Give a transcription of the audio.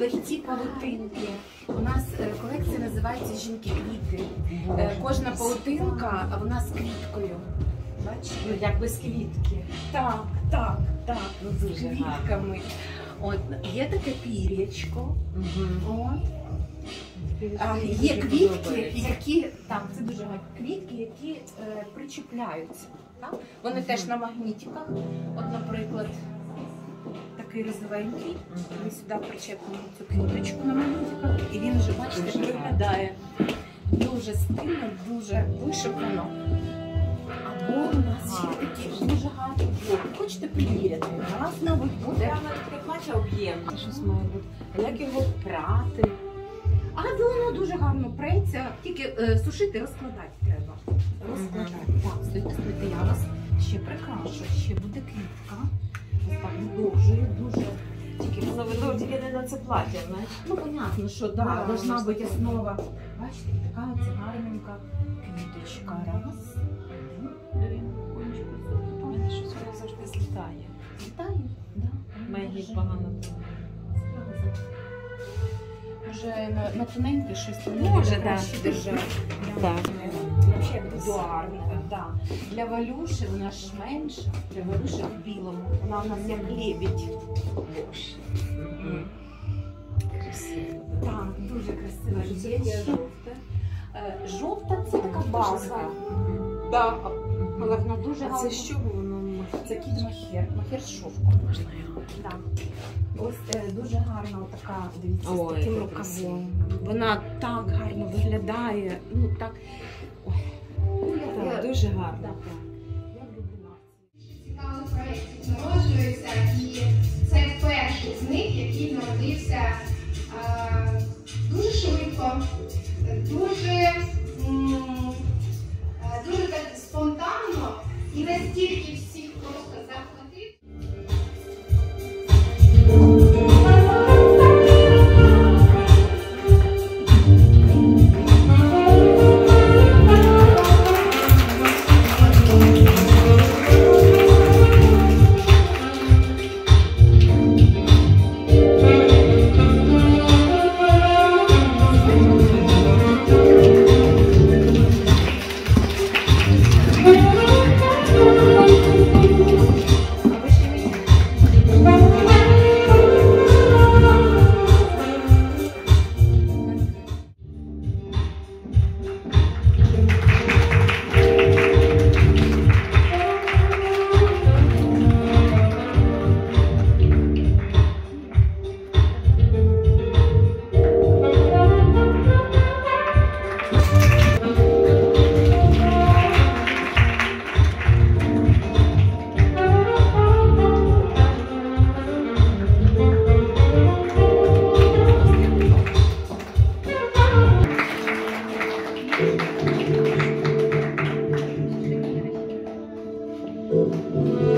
Легкі павутинки. У нас е, колекція називається Жінки квіти. Е, Кожна павутинка, вона з квіткою. Бачите? Ну, як без квітки. Так, так, так. Ну, З дуже квітками. От, є таке пір'ячко. А, є квітки, які так, це дуже гарні квітки, які е, причіпляються. Так? Вони теж на магнітиках. От, наприклад, такий розовенький. Ми сюди причепимо цю квіточку на магнітиках, і він вже, бачите, виглядає дуже стильно, дуже вишукано. Або у нас ще такі дуже гарні блоки. Хочете приміряти? У нас, мабуть, буде. Таке плаття. Щось має бути. Як його прати? А воно дуже гарно преться, тільки е, сушити, розкладати треба. Розкладати. Так, стойте, стойте, я вас ще прикрашу. Ще буде квітка. Ось так. Тільки не на це плаття, знаєш. Ну, понятно, що да, Да, должна бути основа. Бачите, така оця гарненька квіточка. Раз. У мене щось воно завжди злітає. Вітаю. Да. Мені погано. Може на, на тоненьке щось там Може, да. краще держати. Так. Взагалі як. Да. Для Валюші вона ж менша, для Валюші в білому. Вона у нас як лебідь. Так, дуже красива Це річ. Е, Жовта це така база. Да. Але вона дуже А гарна. це що воно? Це кіт махер, махер з шовком. Можна його. Да. Ось е, дуже гарна така, дивіться, з Ой, таким яка рукавом. Вона так гарно виглядає. Ну так. Ой. Ну, я, я, дуже гарно. да, так. Я люблю націю. цікавих проєктів народжується, і це перший з них, який народився е, дуже швидко, дуже, Música